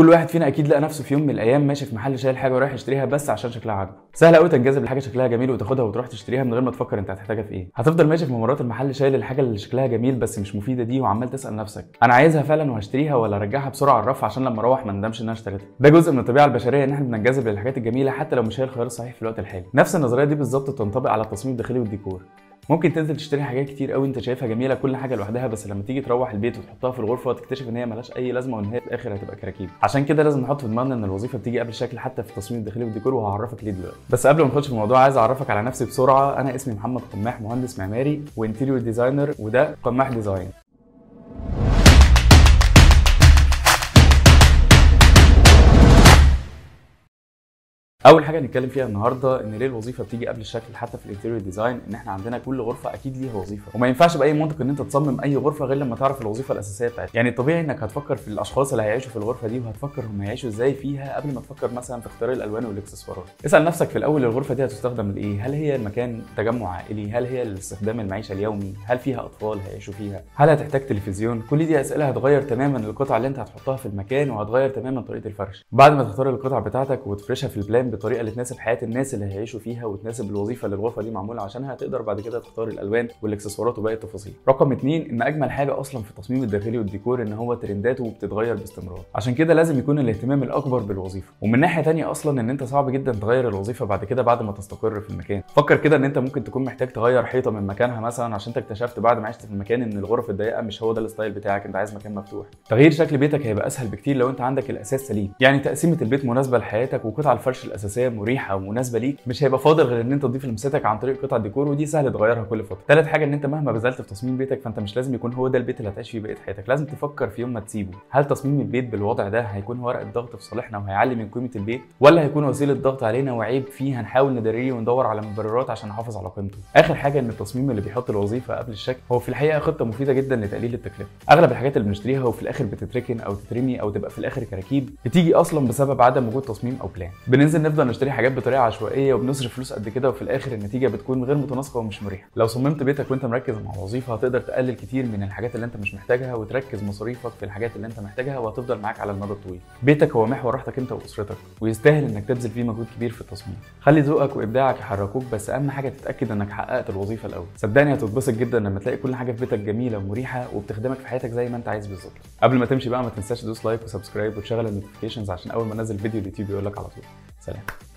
كل واحد فينا أكيد لقى نفسه في يوم من الأيام ماشي في محل شايل حاجة ورايح يشتريها بس عشان شكلها عاجبه. سهل قوي تنجذب لحاجة شكلها جميل وتاخدها وتروح تشتريها من غير ما تفكر أنت هتحتاجها في إيه. هتفضل ماشي في ممرات المحل شايل الحاجة اللي شكلها جميل بس مش مفيدة دي وعمال تسأل نفسك أنا عايزها فعلا وهشتريها ولا أرجعها بسرعة على الرف عشان لما أروح ما ندمش ان أنا اشتريتها؟ ده جزء من الطبيعة البشرية إن إحنا بننجذب للحاجات الجميلة حتى لو مش هي الخيار الصحيح في الوقت الحالي. نفس النظرية دي بالظبط تنطبق على التصميم الداخلي والديكور. ممكن تنزل تشتري حاجات كتير قوي انت شايفها جميلة كل حاجة لوحدها بس لما تيجي تروح البيت وتحطها في الغرفة تكتشف إن هي ملهاش أي لازمة وإن هي في الآخر هتبقى كراكيب. عشان كده لازم نحط في دماغنا إن الوظيفة بتيجي قبل الشكل حتى في التصميم الداخلي والديكور وهعرفك ليه دلوقتي. بس قبل ما نخش في الموضوع عايز أعرفك على نفسي بسرعة. أنا اسمي محمد قماح مهندس معماري و interior designer وده قماح design. أول حاجة هنتكلم فيها النهارده إن ليه الوظيفة بتيجي قبل الشكل حتى في ال interior design؟ إن إحنا عندنا كل غرفة أكيد ليها وظيفة. وما ينفعش بأي منطق إن أنت تصمم أي غرفة غير لما تعرف الوظيفة الأساسية بتاعتها. يعني طبيعي إنك هتفكر في الأشخاص اللي هيعيشوا في الغرفة دي وهتفكر هم هيعيشوا إزاي فيها قبل ما تفكر مثلا في اختيار الألوان والإكسسوارات. اسأل نفسك في الأول الغرفة دي هتستخدم لإيه؟ هل هي مكان تجمع عائلي؟ هل هي لاستخدام المعيشة اليومي؟ هل فيها أطفال هيعيشوا فيها؟ هل هتحتاج تلفزيون؟ كل دي أسئلة هتغير تماما القطع اللي أنت هتحطها في المكان وهتغير تماما طريقة الفرش. بعد ما تختار القطع بتاعتك وتفرشها في البلان بالطريقة اللي تناسب حياة الناس اللي هيعيشوا فيها وتناسب الوظيفة اللي الغرفه دي معمولة عشانها تقدر بعد كده تختار الألوان والإكسسوارات وباقي التفاصيل. رقم اتنين إن أجمل حاجة أصلا في التصميم الداخلي والديكور إن هو ترنداته وبتتغير باستمرار. عشان كده لازم يكون الاهتمام الأكبر بالوظيفة. ومن ناحية تانية أصلا إن أنت صعب جدا تغير الوظيفة بعد كده بعد ما تستقر في المكان. فكر كده إن أنت ممكن تكون محتاج تغير حيطة من مكانها مثلا عشان أنت اكتشفت بعد ما عشت في المكان إن الغرف الضيقة مش هو ده ال style بتاعك أنت عايز مكان مفتوح. تغيير شكل بيتك هيبقى أسهل بكتير لو أنت عندك الأساس سليم. يعني تقسيمة البيت مناسبة لحياتك وقطع الفرش الاساسيه مريحة ومناسبة ليك مش هيبقى فاضل غير إن أنت تضيف لمستك عن طريق قطع ديكور ودي سهل تغيرها كل فترة. ثالث حاجة إن أنت مهما بذلت في تصميم بيتك فأنت مش لازم يكون هو ده البيت اللي هتعيش فيه بقية حياتك. لازم تفكر في يوم ما تسيبه. هل تصميم البيت بالوضع ده هيكون ورقه ضغط في صالحنا وهيعلي من قيمة البيت ولا هيكون وسيلة ضغط علينا وعيب فيه هنحاول نداريه وندور على مبررات عشان نحافظ على قيمته؟ آخر حاجة إن التصميم اللي بيحط الوظيفة قبل الشكل هو في الحقيقة خطة مفيدة جدا لتقليل التكلفة. أغلب الحاجات اللي بنشتريها وفي الآخر بتتركن أو تترمي أو تبقى في الآخر كراكيب بتيجي أصلا بسبب عدم وجود تصميم أو بلان بننزل نفضل نشتري حاجات بطريقة عشوائية وبنصرف فلوس قد كده وفي الآخر النتيجة بتكون غير متناسقة ومش مريحة. لو صممت بيتك وأنت مركز مع وظيفه هتقدر تقلل كتير من الحاجات اللي أنت مش محتاجها وتركز مصاريفك في الحاجات اللي أنت محتاجها وهتفضل معاك على المدى الطويل. بيتك هو محور راحتك أنت وأسرتك ويستاهل إنك تبذل فيه مجهود كبير في التصميم. خلي ذوقك وإبداعك يحركوك بس أهم حاجة تتأكد إنك حققت الوظيفة الأول. صدقني هتتبسط جدا لما تلاقي كل حاجة في بيتك جميلة ومريحة وبتخدمك في حياتك زي ما أنت عايز بالظبط. قبل ما تمشي بقى ما تنساش تدوس like و subscribe وتشغل ال notifications عشان أول ما أنزل فيديو اليوتيوب يقول لك على طول. namaskar